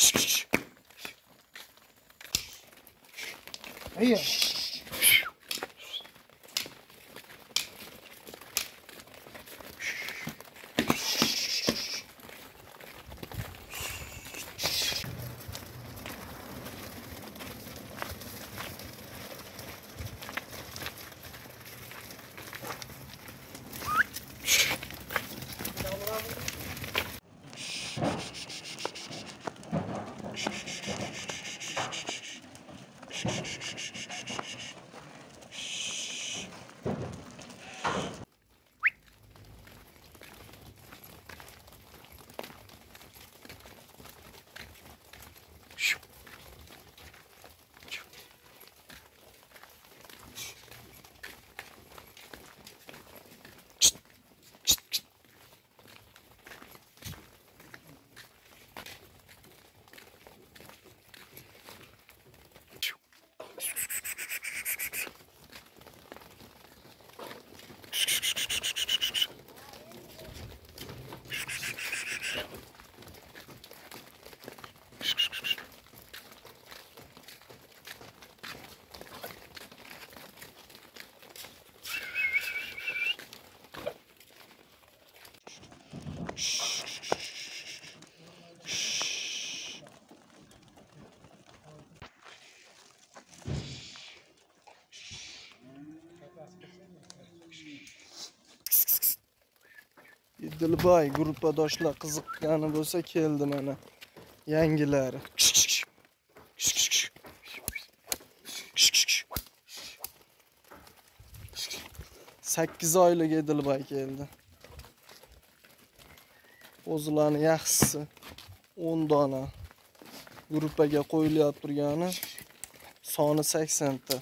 Ш -ш -ш. Ш -ш -ш. shh, shh, shh. Dilbay gruppadoshlar qiziqqani bo'lsa keldi mana. Yangilari. sakkiz oylik Dilbay keldi. O'zlarini yaxshisi 10 dona gruppaga qo'yilyapti turgani soni 80 ta.